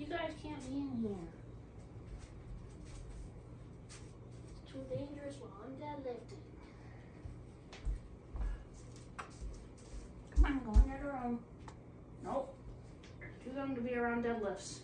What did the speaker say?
You guys can't be in here. It's too dangerous while I'm deadlifting. Come on, go in the room. Nope. Too young to be around deadlifts.